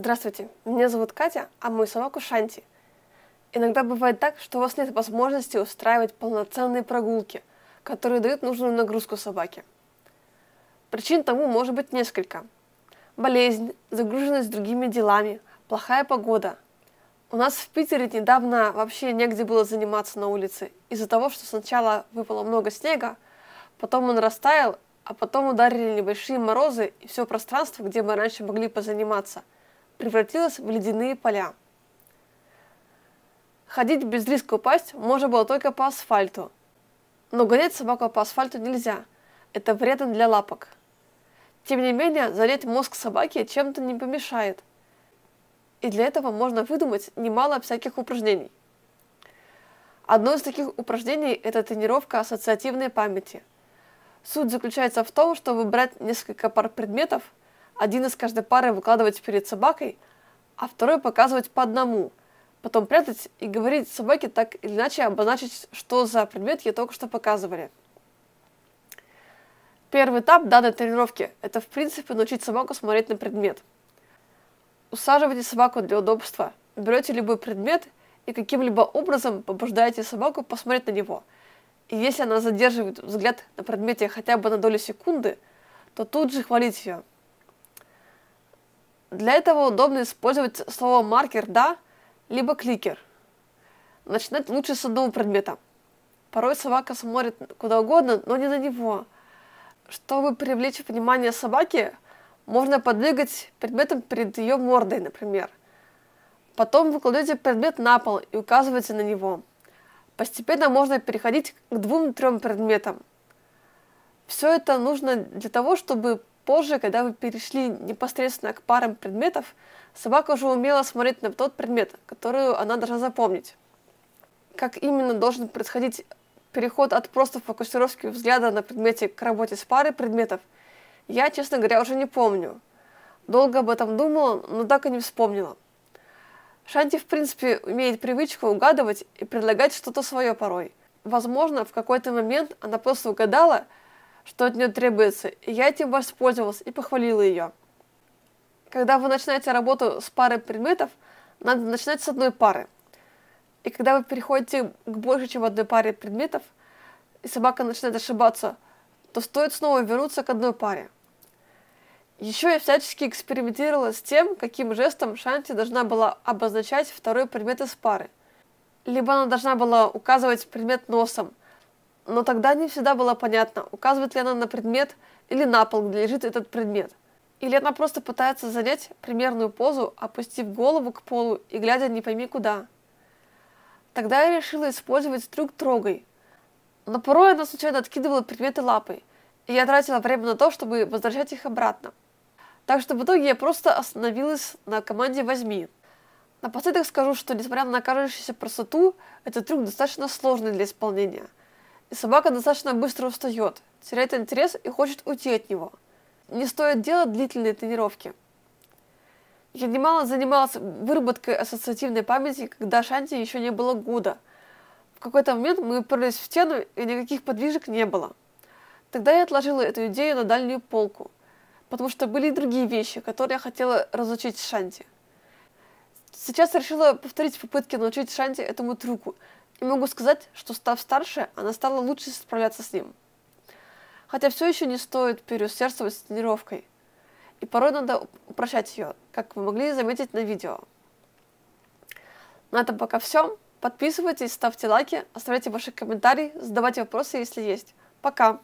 Здравствуйте, меня зовут Катя, а мою собаку Шанти. Иногда бывает так, что у вас нет возможности устраивать полноценные прогулки, которые дают нужную нагрузку собаке. Причин тому может быть несколько. Болезнь, загруженность другими делами, плохая погода. У нас в Питере недавно вообще негде было заниматься на улице из-за того, что сначала выпало много снега, потом он растаял, а потом ударили небольшие морозы, и все пространство, где мы раньше могли позаниматься – превратилась в ледяные поля. Ходить без риска упасть можно было только по асфальту. Но гонять собаку по асфальту нельзя. Это вредно для лапок. Тем не менее, залить мозг собаки чем-то не помешает. И для этого можно выдумать немало всяких упражнений. Одно из таких упражнений – это тренировка ассоциативной памяти. Суть заключается в том, чтобы брать несколько пар предметов – один из каждой пары выкладывать перед собакой, а второй показывать по одному. Потом прятать и говорить собаке так или иначе обозначить, что за предмет ей только что показывали. Первый этап данной тренировки – это в принципе научить собаку смотреть на предмет. Усаживайте собаку для удобства, берете любой предмет и каким-либо образом побуждаете собаку посмотреть на него. И если она задерживает взгляд на предмете хотя бы на долю секунды, то тут же хвалить ее – для этого удобно использовать слово маркер «да» либо кликер. Начинать лучше с одного предмета. Порой собака смотрит куда угодно, но не на него. Чтобы привлечь внимание собаки, можно подвигать предметом перед ее мордой, например. Потом вы кладете предмет на пол и указываете на него. Постепенно можно переходить к двум-трем предметам. Все это нужно для того, чтобы Позже, когда вы перешли непосредственно к парам предметов, собака уже умела смотреть на тот предмет, который она должна запомнить. Как именно должен происходить переход от просто фокусировки взгляда на предмете к работе с парой предметов, я, честно говоря, уже не помню. Долго об этом думала, но так и не вспомнила. Шанти, в принципе, имеет привычку угадывать и предлагать что-то свое порой. Возможно, в какой-то момент она просто угадала – что от нее требуется, и я этим воспользовалась и похвалила ее. Когда вы начинаете работу с парой предметов, надо начинать с одной пары. И когда вы переходите к больше, чем одной паре предметов, и собака начинает ошибаться, то стоит снова вернуться к одной паре. Еще я всячески экспериментировала с тем, каким жестом Шанти должна была обозначать второй предмет из пары. Либо она должна была указывать предмет носом, но тогда не всегда было понятно, указывает ли она на предмет или на пол, где лежит этот предмет. Или она просто пытается занять примерную позу, опустив голову к полу и глядя не пойми куда. Тогда я решила использовать трюк «трогай». Но порой она случайно откидывала предметы лапой, и я тратила время на то, чтобы возвращать их обратно. Так что в итоге я просто остановилась на команде «возьми». Напоследок скажу, что несмотря на кажущуюся простоту, этот трюк достаточно сложный для исполнения – и собака достаточно быстро устает, теряет интерес и хочет уйти от него. Не стоит делать длительные тренировки. Я немало занималась выработкой ассоциативной памяти, когда Шанти еще не было года. В какой-то момент мы уперлись в стену, и никаких подвижек не было. Тогда я отложила эту идею на дальнюю полку, потому что были и другие вещи, которые я хотела разучить Шанти. Сейчас решила повторить попытки научить Шанти этому трюку – и могу сказать, что став старше, она стала лучше справляться с ним. Хотя все еще не стоит переусердствовать с тренировкой. И порой надо упрощать ее, как вы могли заметить на видео. На этом пока все. Подписывайтесь, ставьте лайки, оставляйте ваши комментарии, задавайте вопросы, если есть. Пока!